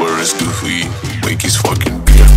where is Goofy? Make his fucking beer.